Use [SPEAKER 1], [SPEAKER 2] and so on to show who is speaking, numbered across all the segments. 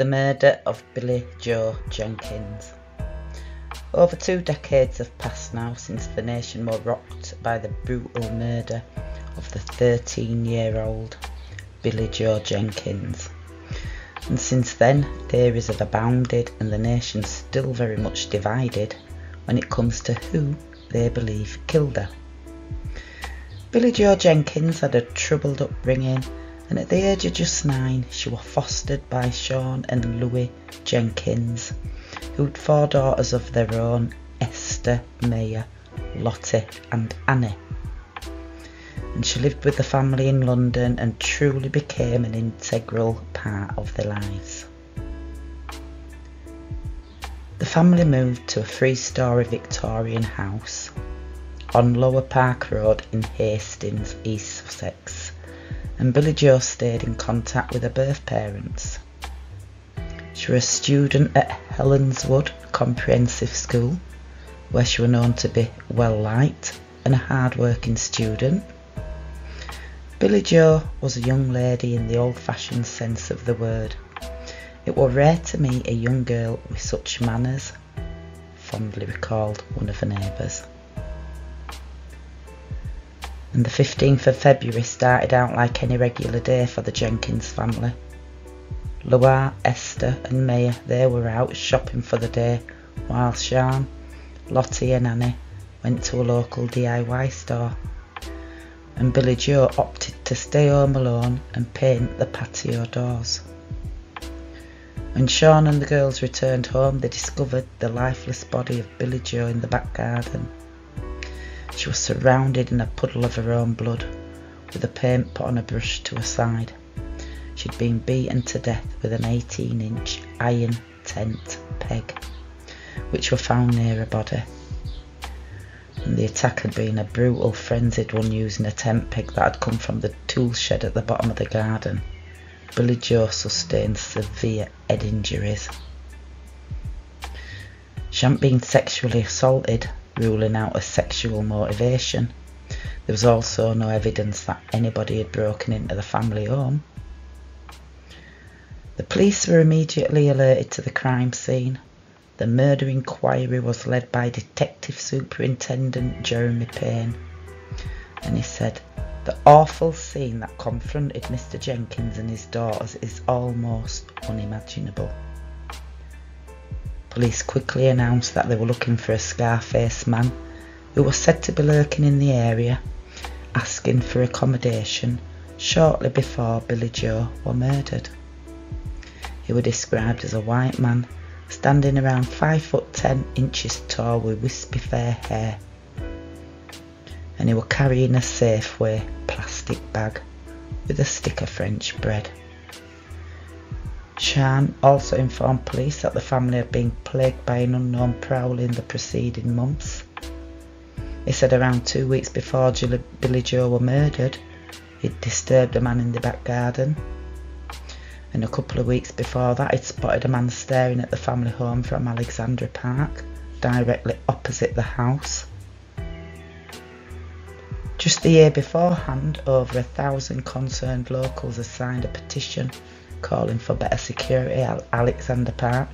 [SPEAKER 1] The murder of Billie Jo Jenkins. Over two decades have passed now since the nation was rocked by the brutal murder of the 13 year old Billie Jo Jenkins. And since then, theories have abounded, and the nation still very much divided when it comes to who they believe killed her. Billie Jo Jenkins had a troubled upbringing and at the age of just nine she was fostered by Sion and Lois Jenkins, who had four daughters of their own, Esther, Maya, Lottie and Annie. And she lived with the family in London and truly became an integral part of their lives. The family moved to a three-storey Victorian house on Lower Park Road in Hastings, East Sussex and Billie Jo stayed in contact with her birth parents. She was a student at Helenswood Comprehensive School, where she was known to be well liked and a hard working student. Billie Jo was a young lady in the old fashioned sense of the word. It was rare to meet a young girl with such manners, fondly recalled one of her neighbours and the 15th of February started out like any regular day for the Jenkins family. Lois, Esther and Maya, they were out shopping for the day, while Sion, Lottie and Annie went to a local DIY store. And Billie Jo opted to stay home alone and paint the patio doors. When Sion and the girls returned home, they discovered the lifeless body of Billie Jo in the back garden. She was surrounded in a puddle of her own blood, with the paint put on a brush to her side. She'd been beaten to death with an 18 inch iron tent peg, which were found near her body. And the attack had been a brutal, frenzied one using a tent peg that had come from the tool shed at the bottom of the garden. Billie Jo sustained severe head injuries. She hadn't been sexually assaulted, ruling out a sexual motivation. There was also no evidence that anybody had broken into the family home. The police were immediately alerted to the crime scene. The murder inquiry was led by Detective Superintendent Jeremy Payne, and he said, The awful scene that confronted Mr. Jenkins and his daughters is almost unimaginable. Police quickly announced that they were looking for a scar-faced man who was said to be lurking in the area, asking for accommodation shortly before Billie Jo was murdered. He was described as a white man, standing around 5 foot 10 inches tall with wispy fair hair. And he was carrying a Safeway plastic bag with a stick of French bread. Sion also informed police that the family had been plagued by an unknown prowler in the preceding months. He said around two weeks before Billie Jo were murdered, he'd disturbed a man in the back garden. And a couple of weeks before that, he'd spotted a man staring at the family home from Alexandra Park, directly opposite the house. Just the year beforehand, over a thousand concerned locals had signed a petition calling for better security at Alexandra Park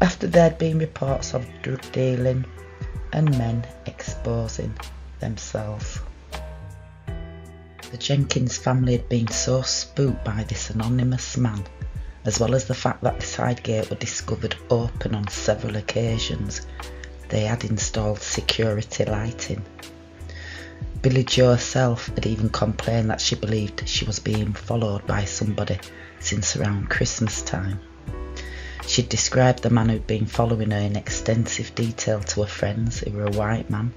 [SPEAKER 1] after there had been reports of drug dealing and men exposing themselves. The Jenkins family had been so spooked by this anonymous man, as well as the fact that the side gate was discovered open on several occasions, they had installed security lighting. Billie Jo herself had even complained that she believed she was being followed by somebody since around Christmas time. She'd described the man who'd been following her in extensive detail to her friends who were a white man,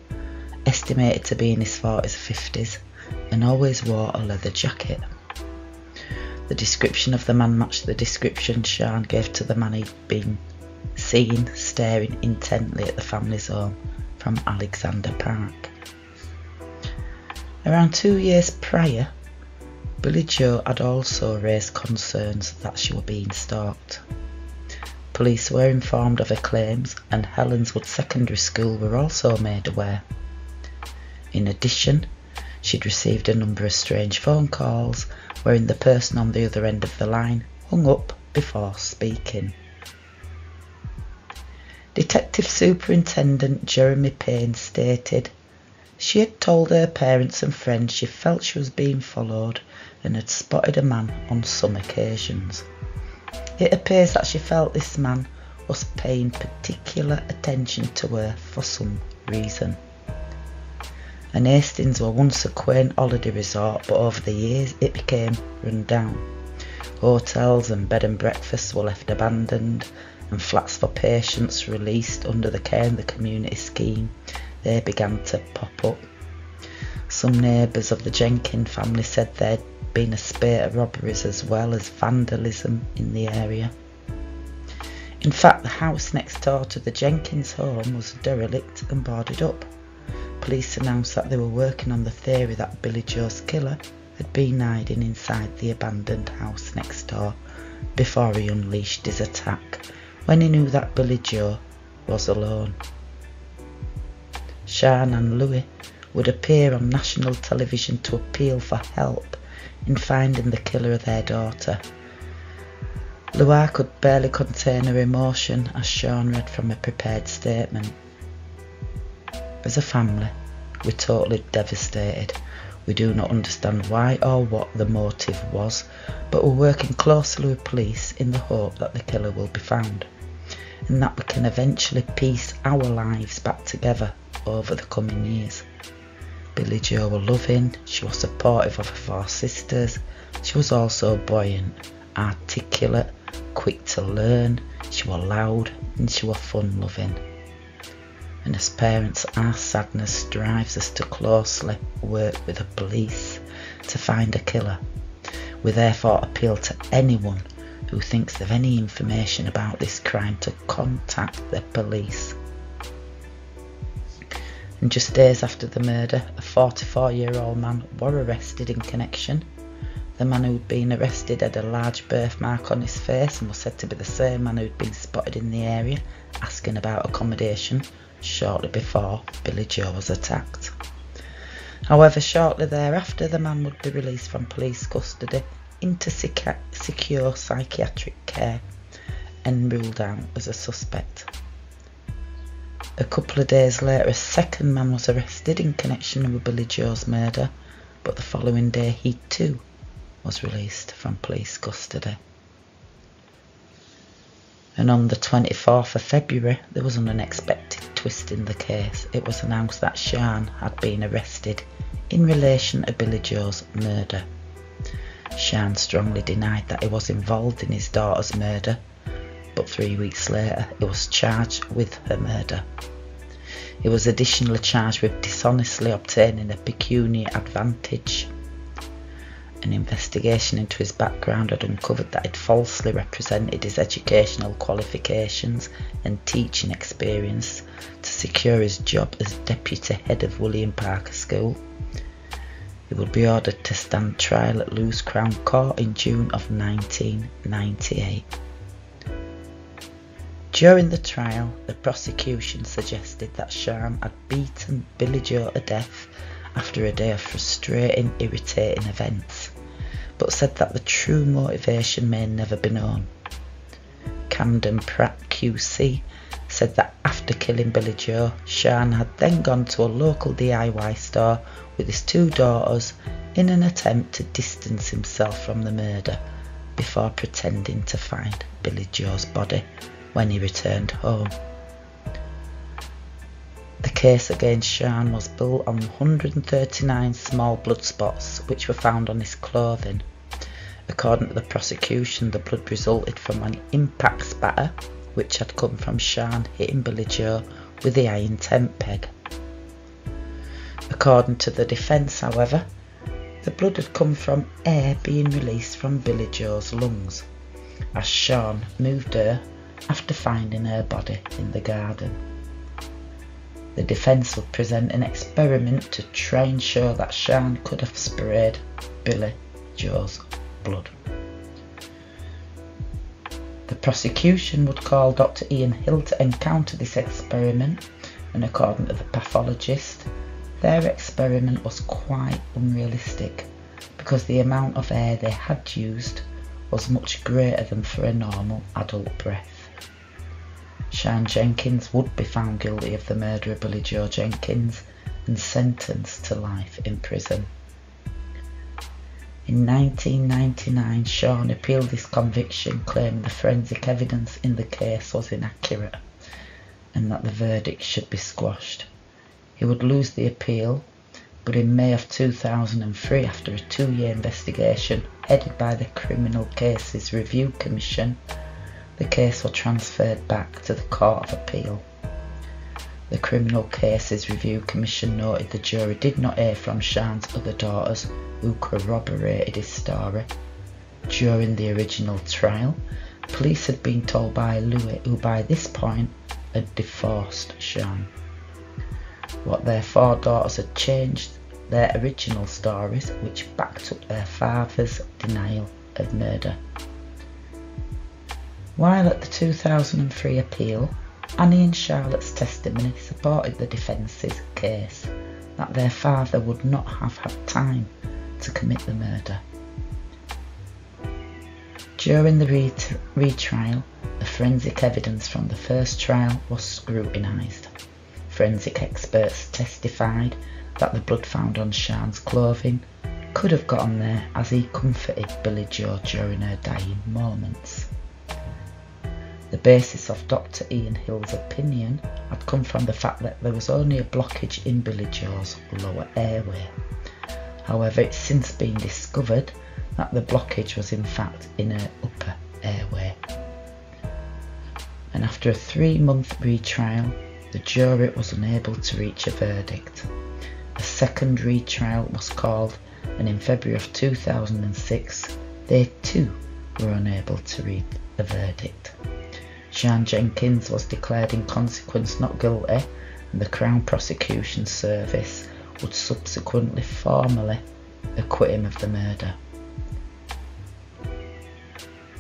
[SPEAKER 1] estimated to be in his 40s or 50s, and always wore a leather jacket. The description of the man matched the description Sion gave to the man he'd been seen staring intently at the family's home from Alexandra Park. Around two years prior, Billie Jo had also raised concerns that she was being stalked. Police were informed of her claims and Helenswood Secondary School were also made aware. In addition, she'd received a number of strange phone calls wherein the person on the other end of the line hung up before speaking. Detective Superintendent Jeremy Payne stated she had told her parents and friends she felt she was being followed and had spotted a man on some occasions. It appears that she felt this man was paying particular attention to her for some reason. And Hastings were once a quaint holiday resort, but over the years it became run down. Hotels and bed and breakfasts were left abandoned, and flats for patients released under the care of the community scheme, they began to pop up. Some neighbours of the Jenkins family said there'd been a spate of robberies as well as vandalism in the area. In fact, the house next door to the Jenkins home was derelict and boarded up. Police announced that they were working on the theory that Billie Jo's killer had been hiding inside the abandoned house next door before he unleashed his attack when he knew that Billie Jo was alone. Sion and Lois would appear on national television to appeal for help in finding the killer of their daughter. Lois could barely contain her emotion as Sion read from a prepared statement. As a family, we're totally devastated. We do not understand why or what the motive was, but we're working closely with police in the hope that the killer will be found and that we can eventually piece our lives back together over the coming years. Billie Jo was loving, she was supportive of her four sisters, she was also buoyant, articulate, quick to learn, she was loud and she was fun loving. And as parents, our sadness drives us to closely work with the police to find a killer. We therefore appeal to anyone who thinks of any information about this crime to contact the police. And just days after the murder, a 44 year old man were arrested in connection. The man who'd been arrested had a large birthmark on his face and was said to be the same man who'd been spotted in the area asking about accommodation shortly before Billie Jo was attacked. However, shortly thereafter, the man would be released from police custody into secure psychiatric care and ruled out as a suspect. A couple of days later, a second man was arrested in connection with Billie Jo's murder, but the following day he too was released from police custody. And on the 24th of February, there was an unexpected twist in the case. It was announced that Sion had been arrested in relation to Billie Jo's murder. Sion strongly denied that he was involved in his daughter's murder, but three weeks later he was charged with her murder. He was additionally charged with dishonestly obtaining a pecuniary advantage. An investigation into his background had uncovered that he'd falsely represented his educational qualifications and teaching experience to secure his job as deputy head of William Parker School. He would be ordered to stand trial at Lewes Crown Court in June of 1998. During the trial, the prosecution suggested that Sion had beaten Billie Jo to death after a day of frustrating, irritating events, but said that the true motivation may never be known. Camden Pratt QC said that after killing Billie Jo, Sion had then gone to a local DIY store with his two daughters in an attempt to distance himself from the murder before pretending to find Billie Jo's body when he returned home. The case against Sion was built on 139 small blood spots which were found on his clothing. According to the prosecution, the blood resulted from an impact spatter which had come from Sion hitting Billie Jo with the iron tent peg. According to the defence, however, the blood had come from air being released from Billie Jo's lungs, as Sion moved her after finding her body in the garden. The defence would present an experiment to try and show that Sion could have sprayed Billie Jo's blood. The prosecution would call Dr. Ian Hill to encounter this experiment, and according to the pathologist, their experiment was quite unrealistic because the amount of air they had used was much greater than for a normal adult breath. Sion Jenkins would be found guilty of the murder of Billie Jo Jenkins and sentenced to life in prison. In 1999, Sion appealed his conviction, claiming the forensic evidence in the case was inaccurate and that the verdict should be squashed. He would lose the appeal, but in May of 2003, after a two year investigation headed by the Criminal Cases Review Commission, the case was transferred back to the Court of Appeal. The Criminal Cases Review Commission noted the jury did not hear from Sion's other daughters who corroborated his story. During the original trial, police had been told by Lois, who by this point had divorced Sion. What their four daughters had changed their original stories, which backed up their father's denial of murder. While at the 2003 appeal, Annie and Charlotte's testimony supported the defence's case that their father would not have had time to commit the murder. During the ret- retrial, the forensic evidence from the first trial was scrutinised. Forensic experts testified that the blood found on Sion's clothing could have gotten there as he comforted Billie Jo during her dying moments. The basis of Dr. Ian Hill's opinion had come from the fact that there was only a blockage in Billie Jo's lower airway. However, it's since been discovered that the blockage was in fact in her upper airway. And after a three month retrial, the jury was unable to reach a verdict. A second retrial was called, and in February of 2006, they too were unable to reach a verdict. Sion Jenkins was declared in consequence not guilty, and the Crown Prosecution Service would subsequently formally acquit him of the murder.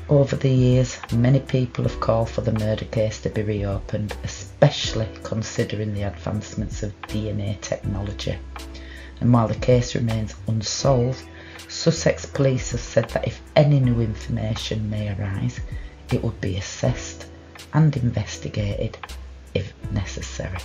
[SPEAKER 1] Over the years, many people have called for the murder case to be reopened, especially considering the advancements of DNA technology. And while the case remains unsolved, Sussex police have said that if any new information may arise, it would be assessed and investigated if necessary.